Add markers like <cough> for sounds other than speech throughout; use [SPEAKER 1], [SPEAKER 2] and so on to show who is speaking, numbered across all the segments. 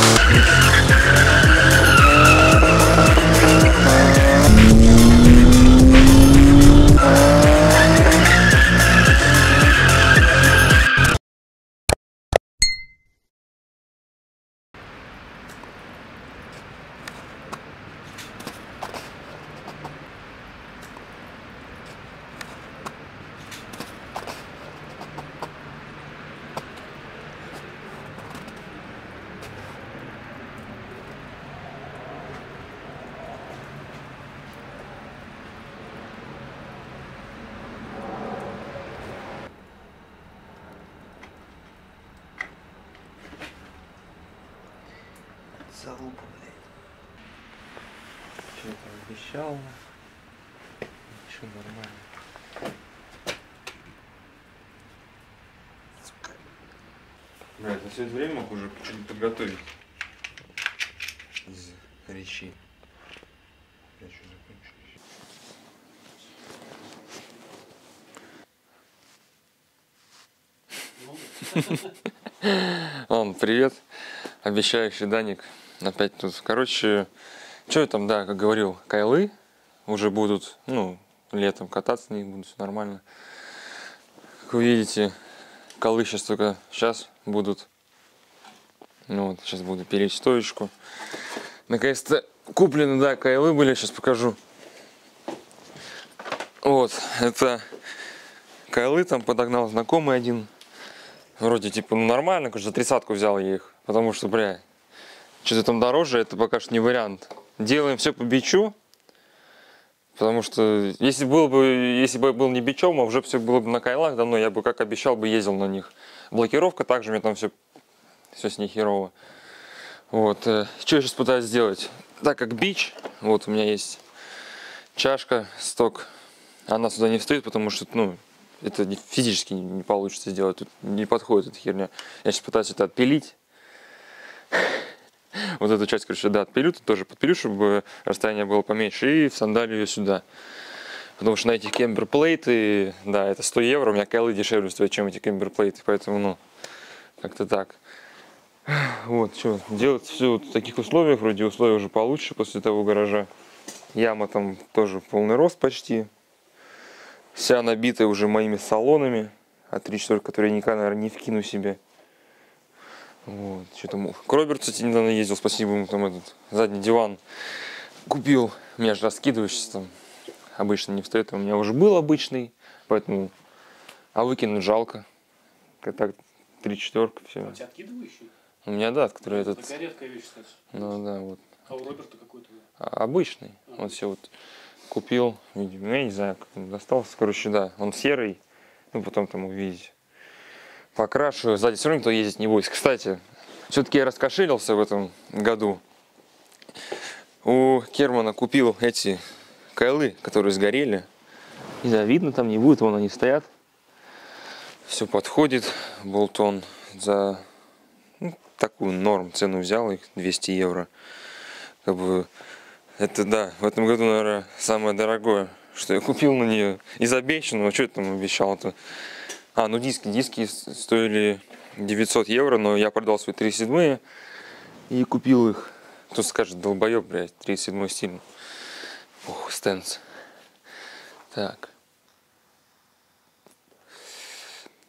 [SPEAKER 1] Yeah. Залупа, блядь. Что там обещал? Все нормально. Бля, за все это время мог уже что-нибудь подготовить. Из речи. Я что закончу? Ладно, <laughs> привет. Обещающий Даник. Опять тут. Короче, что я там, да, как говорил, кайлы уже будут, ну, летом кататься не будут, все нормально. Как вы видите, колы сейчас только сейчас будут. Ну вот, сейчас буду пилить стоечку. Наконец-то куплены, да, кайлы были, сейчас покажу. Вот, это кайлы там подогнал знакомый один. Вроде типа, ну нормально, конечно, за тридцатку взял я их. Потому что, бля, что-то там дороже, это пока что не вариант. Делаем все по бичу. Потому что если был бы, если бы я был не бичом, а уже все было бы на кайлах давно, я бы, как обещал, бы ездил на них. Блокировка также, мне там все, все с ней херово. Вот, э, что я сейчас пытаюсь сделать? Так как бич, вот у меня есть чашка, сток, она сюда не встает, потому что, ну, это физически не получится сделать, тут не подходит эта херня. Я сейчас пытаюсь это отпилить. Вот эту часть, короче, да, отпилю, тоже подпилю, чтобы расстояние было поменьше, и в сандалию сюда. Потому что на этих кемберплейты, да, это 100 евро, у меня кайлы дешевле стоят, чем эти кемберплейты, поэтому, ну, как-то так. Вот, что, делать все вот в таких условиях, вроде условия уже получше после того гаража. Яма там тоже полный рост почти. Вся набитая уже моими салонами. А 3 4 которые я никогда, наверное, не вкину себе. Вот, что там. К Роберту, кстати, недавно ездил, спасибо ему, там этот задний диван купил. У меня же раскидывающийся там. Обычно не встает, а у меня уже был обычный, поэтому... А выкинуть жалко. Как так, три четверка, все.
[SPEAKER 2] А у тебя откидывающий?
[SPEAKER 1] У меня, да, который этот...
[SPEAKER 2] Такая редкая вещь, кстати.
[SPEAKER 1] Ну да, вот.
[SPEAKER 2] А у Роберта какой-то?
[SPEAKER 1] А, Обычный. Он все вот купил, видимо, я не знаю, как он достался. Короче, да, он серый. Ну, потом там увидите. Покрашу. Сзади все равно никто ездить не будет. Кстати, все-таки я раскошелился в этом году. У Кермана купил эти кайлы, которые сгорели. Не знаю, видно там не будет, вон они стоят. Все подходит. Болтон за ну, такую норм цену взял их 200 евро. Как бы это да, в этом году, наверное, самое дорогое, что я купил на нее из обещанного. Что я там обещал-то? А, ну диски, диски стоили 900 евро, но я продал свои 37 и купил их. Кто скажет, долбоеб, блядь, 37 стиль. Ох, стенс. Так.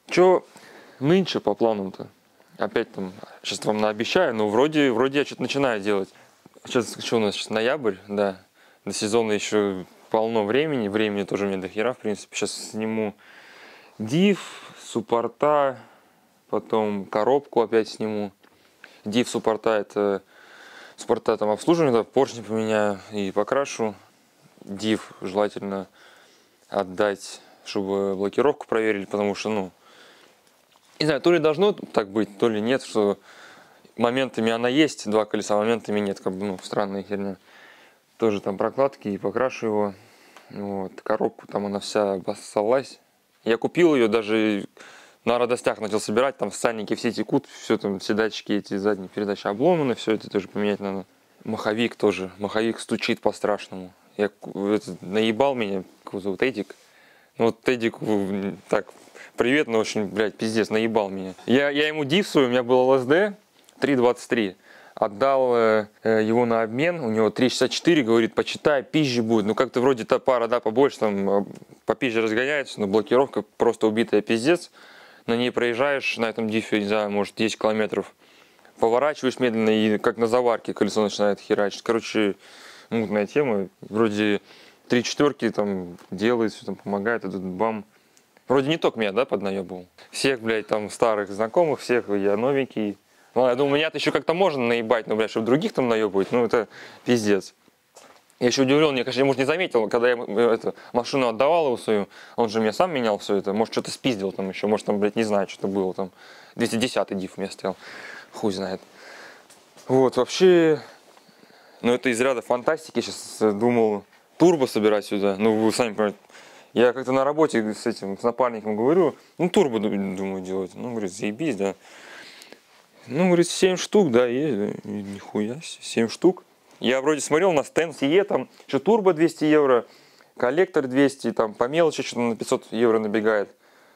[SPEAKER 1] Чё нынче по планам-то? Опять там, сейчас вам наобещаю, но вроде, вроде я что-то начинаю делать. Сейчас, что у нас сейчас, ноябрь, да. До сезона еще полно времени, времени тоже мне до хера, в принципе. Сейчас сниму див, суппорта, потом коробку опять сниму. Див, суппорта, это суппорта там обслуживание, да, поршни поменяю и покрашу. Див желательно отдать, чтобы блокировку проверили, потому что, ну, не знаю, то ли должно так быть, то ли нет, что моментами она есть, два колеса, моментами нет, как бы, ну, странная херня. Тоже там прокладки и покрашу его. Вот, коробку там она вся обоссалась. Я купил ее даже на радостях начал собирать, там сальники все текут, все там, все датчики эти задние передачи обломаны, все это тоже поменять надо. Маховик тоже, маховик стучит по-страшному. Я это, наебал меня, как зовут, Эдик. Ну вот Эдик, так, привет, но очень, блядь, пиздец, наебал меня. Я, я ему див у меня был ЛСД 3.23. Отдал э, его на обмен, у него 3.64, говорит, почитай, пизже будет. Ну как-то вроде та пара, да, побольше, там э, попизже разгоняется, но блокировка просто убитая пиздец. На ней проезжаешь, на этом дифе, не знаю, может 10 километров. Поворачиваешь медленно и как на заварке колесо начинает херачить. Короче, мутная тема. Вроде три четверки там делает, все там помогает, этот бам. Вроде не только меня, да, поднаебал. Всех, блядь, там старых знакомых, всех, я новенький. Ну, я думаю, меня-то еще как-то можно наебать, но, блядь, чтобы других там наебывать, ну, это пиздец. Я еще удивлен, я, конечно, может, не заметил, когда я эту машину отдавал его свою, он же мне сам менял все это, может, что-то спиздил там еще, может, там, блядь, не знаю, что-то было там. 210-й диф у меня стоял, хуй знает. Вот, вообще, ну это из ряда фантастики. Сейчас думал турбо собирать сюда. Ну, вы сами понимаете. Я как-то на работе с этим, с напарником говорю, ну, турбо, ду- думаю, делать. Ну, говорит, заебись, да. Ну, говорит, 7 штук, да, есть. да. Нихуя себе, 7 штук. Я вроде смотрел на стенд Е, там, что турбо 200 евро, коллектор 200, там, по мелочи что-то на 500 евро набегает.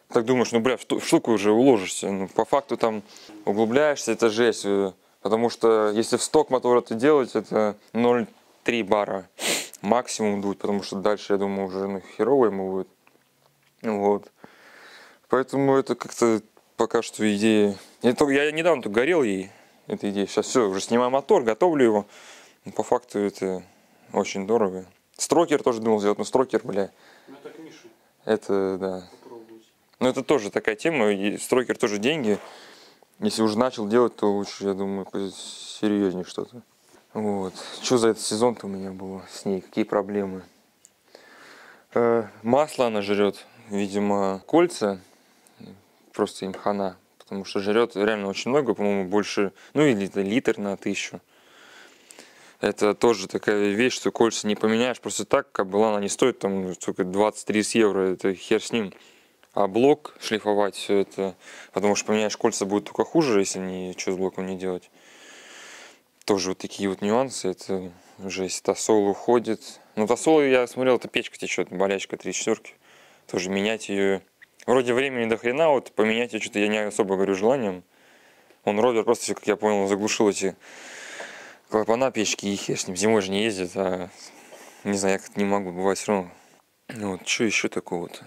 [SPEAKER 1] Так думаешь, ну, бля, в шту- в штуку уже уложишься. Ну, по факту там углубляешься, это жесть. э, Потому что если в сток мотор это делать, это 0,3 бара максимум дуть, потому что дальше, я думаю, уже ну, херово ему будет. Вот. Поэтому это как-то пока что идея. Я, только- я недавно только горел ей, этой идеей. Сейчас все, уже снимаю мотор, готовлю его. Но по факту это очень дорого. Строкер тоже думал сделать, но строкер, бля,
[SPEAKER 2] Ну так Миша
[SPEAKER 1] это, да,
[SPEAKER 2] попробовать.
[SPEAKER 1] но это тоже такая тема, и строкер тоже деньги. Если уже начал делать, то лучше, я думаю, серьезнее что-то. Вот. Что за этот сезон-то у меня было с ней? Какие проблемы? Э, масло она жрет, видимо, кольца. Просто им хана. Потому что жрет реально очень много, по-моему, больше, ну или это литр на тысячу. Это тоже такая вещь, что кольца не поменяешь просто так, как была она не стоит там только 20-30 евро, это хер с ним. А блок шлифовать все это, потому что поменяешь кольца будет только хуже, если ничего с блоком не делать. Тоже вот такие вот нюансы, это жесть. Тосол уходит. Ну, тосол, я смотрел, это печка течет, болячка 3 четверки. Тоже менять ее. Вроде времени до хрена, вот поменять ее что-то я не особо говорю желанием. Он ровер просто, как я понял, заглушил эти клапана печки и хер с ним. Зимой же не ездит, а не знаю, я как-то не могу, бывает все равно. Ну Вот, что еще такого-то?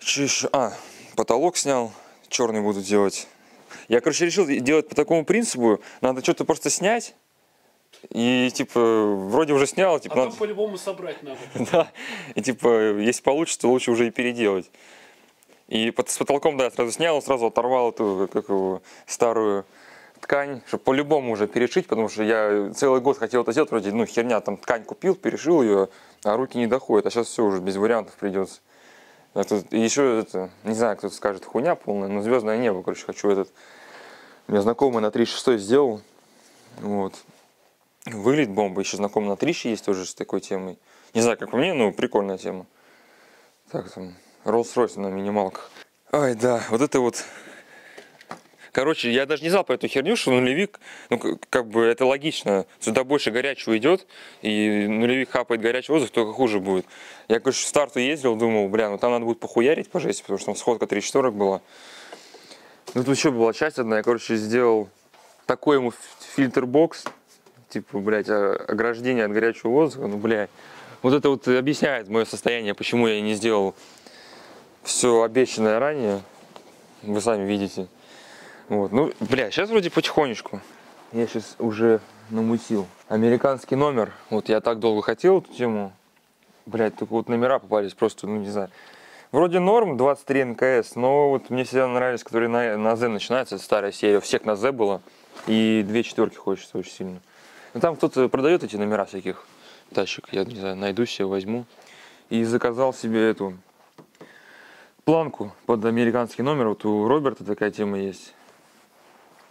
[SPEAKER 1] Что еще? А, потолок снял, черный буду делать. Я, короче, решил делать по такому принципу. Надо что-то просто снять. И, типа, вроде уже снял,
[SPEAKER 2] А
[SPEAKER 1] типа,
[SPEAKER 2] там
[SPEAKER 1] надо-
[SPEAKER 2] по-любому собрать надо. <laughs>
[SPEAKER 1] да. И, типа, если получится, лучше уже и переделать. И под- с потолком, да, сразу снял, сразу оторвал эту, как его, старую ткань, чтобы по-любому уже перешить, потому что я целый год хотел это сделать, вроде, ну, херня, там ткань купил, перешил ее, а руки не доходят, а сейчас все уже без вариантов придется. Это, и еще это, не знаю, кто-то скажет, хуйня полная, но звездное небо, короче, хочу этот. У меня знакомый на 3.6 сделал. Вот. Выглядит бомба. Еще знакомый на 3 есть тоже с такой темой. Не знаю, как по мне, но прикольная тема. Так, там, Rolls-Royce на минималках. Ай, да, вот это вот Короче, я даже не знал про эту херню, что нулевик, ну, как бы это логично. Сюда больше горячего идет, и нулевик хапает горячий воздух, только хуже будет. Я, короче, в старту ездил, думал, бля, ну там надо будет похуярить по жести, потому что там сходка 3 четверок была. Ну, тут еще была часть одна, я, короче, сделал такой ему фильтр-бокс, типа, блядь, ограждение от горячего воздуха, ну, блядь. Вот это вот объясняет мое состояние, почему я не сделал все обещанное ранее. Вы сами видите. Вот, ну, бля, сейчас вроде потихонечку. Я сейчас уже намутил. Американский номер. Вот я так долго хотел эту тему. Блять, только вот номера попались просто, ну, не знаю. Вроде норм 23 НКС, но вот мне всегда нравились, которые на, на Z начинаются, это старая серия, всех на Z было. И две четверки хочется очень сильно. Ну, там кто-то продает эти номера всяких тачек, я не знаю, найду себе, возьму. И заказал себе эту планку под американский номер. Вот у Роберта такая тема есть.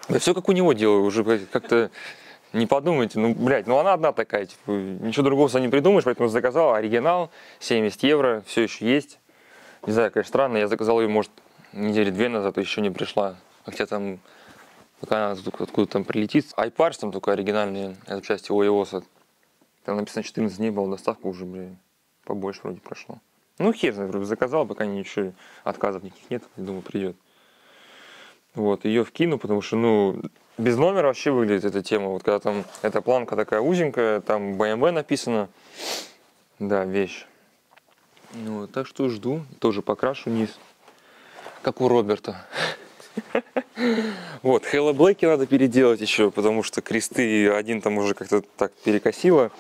[SPEAKER 1] Да все как у него делаю, уже как-то не подумайте, ну, блядь, ну она одна такая, типа, ничего другого не придумаешь, поэтому заказал оригинал, 70 евро, все еще есть. Не знаю, конечно, странно, я заказал ее, может, недели две назад, еще не пришла. Хотя там, пока она откуда- там прилетит. iParts там только оригинальные, его iOS. Там написано 14 дней была доставка уже, блин, побольше вроде прошло. Ну, хер, вроде заказал, пока ничего, отказов никаких нет, думаю, придет. Вот, ее вкину, потому что, ну, без номера вообще выглядит эта тема. Вот когда там эта планка такая узенькая, там BMW написано. Да, вещь. Ну, так что жду. Тоже покрашу низ. Как у Роберта. <laughs> Вот, Хэлла Блэки надо переделать еще, потому что кресты один там уже как-то так перекосило.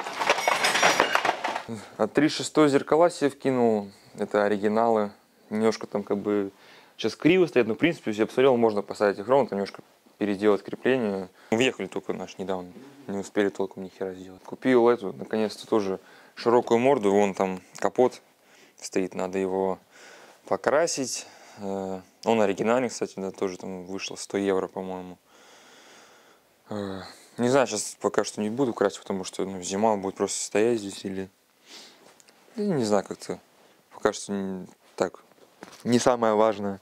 [SPEAKER 1] А 3.6 зеркала себе вкинул. Это оригиналы. Немножко там как бы сейчас криво стоят, но в принципе, я посмотрел, можно поставить их ровно, там немножко переделать крепление. Въехали только наш недавно, не успели толком ни хера сделать. Купил эту, наконец-то тоже широкую морду, вон там капот стоит, надо его покрасить. Э, Он оригинальный, кстати, да, тоже там вышло 100 евро, по-моему. Э, Не знаю, сейчас пока что не буду красить, потому что ну, зима будет просто стоять здесь или... Да Не знаю, как-то пока что не- так, не самое важное.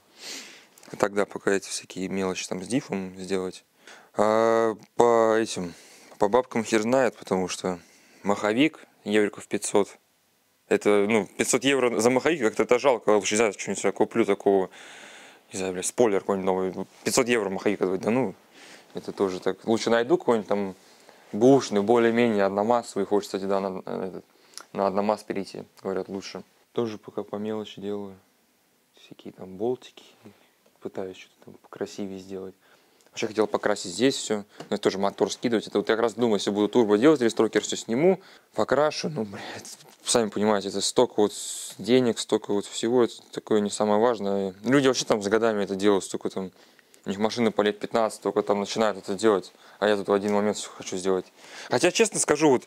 [SPEAKER 1] Тогда пока эти всякие мелочи там с дифом сделать. А по этим, по бабкам хер знает, потому что маховик евриков 500. Это, ну, 500 евро за маховик, как-то это жалко. Лучше, не знаю, что-нибудь я куплю такого, не знаю, бля, спойлер какой-нибудь новый. 500 евро маховик, да ну, это тоже так. Лучше найду какой-нибудь там бушный, более-менее одномассовый. Хочется, кстати, да, на этот, на одномасс перейти. Говорят, лучше. Тоже пока по мелочи делаю. Всякие там болтики. Пытаюсь что-то там покрасивее сделать. Вообще хотел покрасить здесь все. Но это тоже мотор скидывать. Это вот я как раз думаю, если буду турбо делать, рестрокер все сниму, покрашу. Ну, блядь, сами понимаете, это столько вот денег, столько вот всего. Это такое не самое важное. Люди вообще там с годами это делают, столько там у них машины по лет 15 только там начинают это делать, а я тут в один момент все хочу сделать. Хотя, честно скажу, вот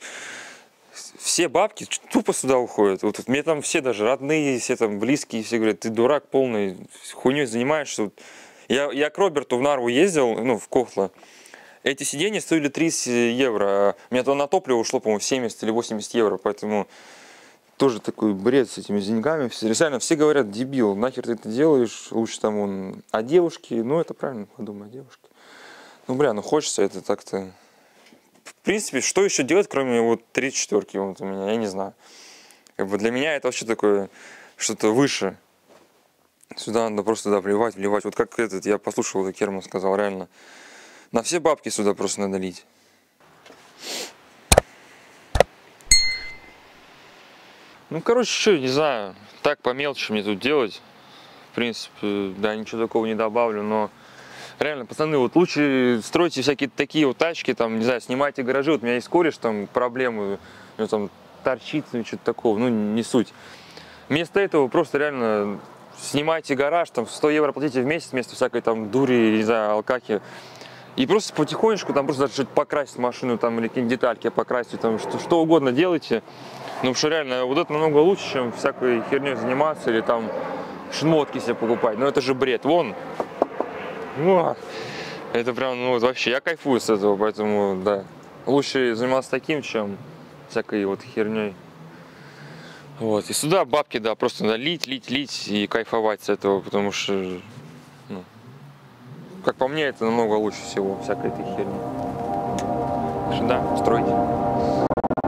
[SPEAKER 1] все бабки тупо сюда уходят. Вот, вот мне там все даже родные, все там близкие, все говорят, ты дурак полный, хуйней занимаешься. Вот Я, я к Роберту в Нарву ездил, ну, в Кохло. Эти сиденья стоили 30 евро. а У меня то на топливо ушло, по-моему, 70 или 80 евро, поэтому тоже такой бред с этими деньгами. Реально все говорят, дебил, нахер ты это делаешь, лучше там он о девушке, ну это правильно, подумай о. Ну, бля, ну хочется это так-то. В принципе, что еще делать, кроме вот три четверки вот у меня, я не знаю. Как бы для меня это вообще такое что-то выше. Сюда надо просто да, вливать, вливать. Вот как этот, я послушал, это Керман сказал, реально. На все бабки сюда просто надо лить. Ну, короче, что, не знаю, так по мелочи мне тут делать. В принципе, да, ничего такого не добавлю, но реально, пацаны, вот лучше стройте всякие такие вот тачки, там, не знаю, снимайте гаражи. Вот у меня есть кореш, там, проблемы, у него там торчит, ну, что-то такого, ну, не суть. Вместо этого просто реально снимайте гараж, там, 100 евро платите в месяц вместо всякой там дури, не знаю, алкахи. И просто потихонечку там просто что-то покрасить машину там или какие-нибудь детальки покрасить, там что, что угодно делайте. Ну, что реально вот это намного лучше, чем всякой херней заниматься или там шмотки себе покупать. Ну, это же бред. Вон. Во. Это прям, ну, вот вообще, я кайфую с этого, поэтому, да. Лучше заниматься таким, чем всякой вот херней. Вот. И сюда бабки, да, просто надо лить, лить, лить и кайфовать с этого, потому что, ну, как по мне, это намного лучше всего всякой этой херни. Так что да, стройте.